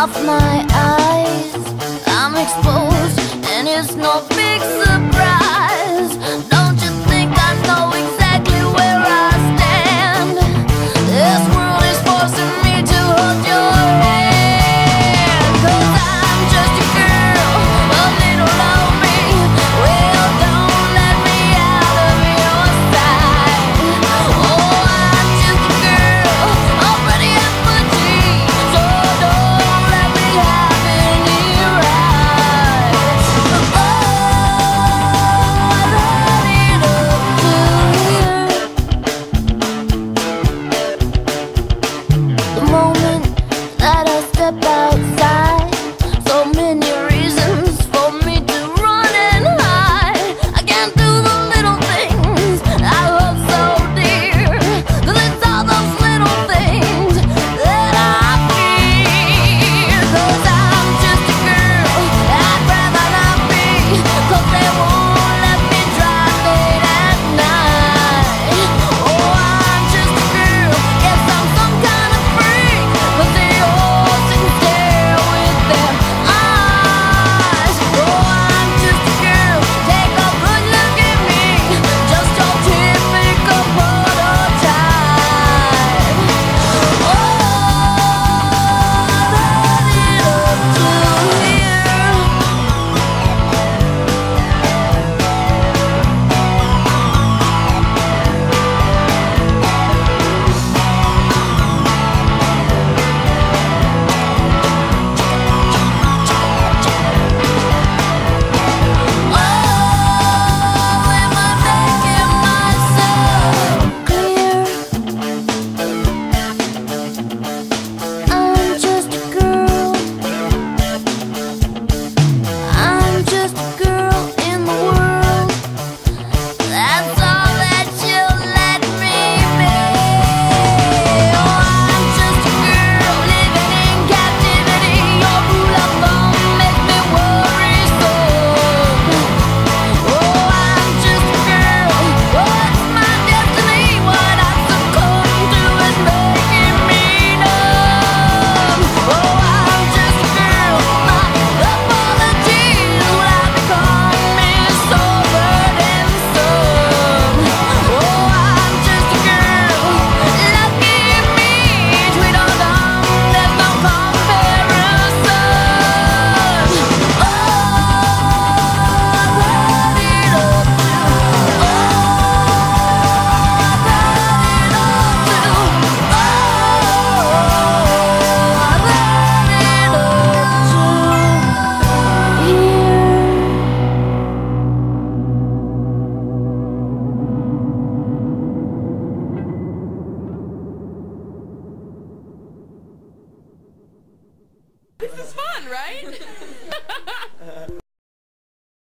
off my eyes. I'm exposed and it's not. This is fun, right?